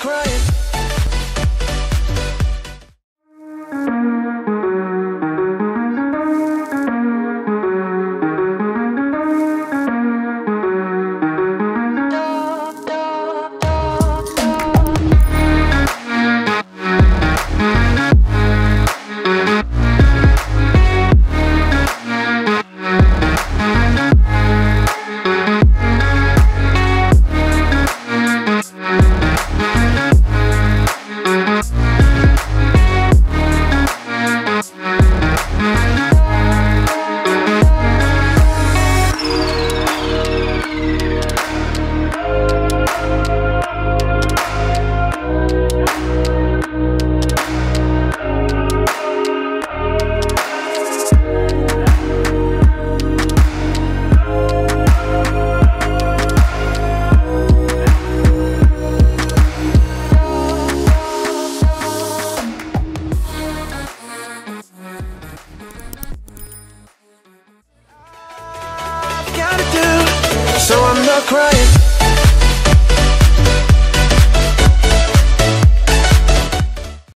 cry. crying.